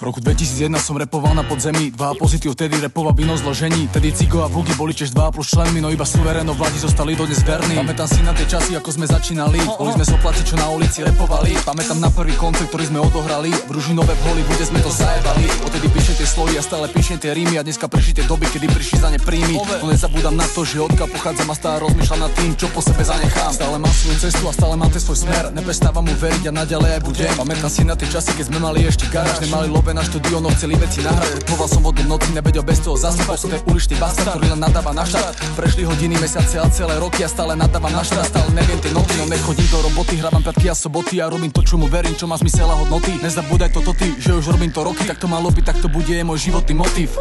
V roku 2001 som repoval na podzemí, dva pozitív vtedy repoval vino zložení. Tedy Cigo a Bugi boli tiež dva plus členmi, no iba suvereno vládi zostali dodnes verní. Pamätám si na tie časy, ako sme začínali, boli sme soplaci, čo na ulici repovali. Pamätám na prvý koncert, ktorý sme odohrali, v Ružinové v Hollywoode sme to zajebali. Odtedy píšem tie slohy a stále píšem tie rímy a dneska prišli tie doby, kedy prišli za ne príjmy. No nezabúdam na to, že odkiaľ pochádzam a stále rozmýšľam nad tým, čo po sebe zanechám. Stále mám svoju cestu a stále mám ten svoj smer, neprestávam mu veriť a naďalej aj budem. Pamätám si na tie časy, keď sme mali ešte garáž, nemali love na štúdio, no chceli veci nahrať. Repoval som od noci, nevedel bez toho zaspať. Som ten uličný bastard, ktorý len nadáva na štart. Prešli hodiny, mesiace a celé roky a stále nadávam na štart. Stále neviem nechodím do roboty, hrávam piatky a soboty a robím to, čo mu verím, čo má zmysel a hodnoty. Nezabúdaj toto ty, že už robím to roky, tak to malo byť, tak to bude môj životný motiv.